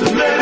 Let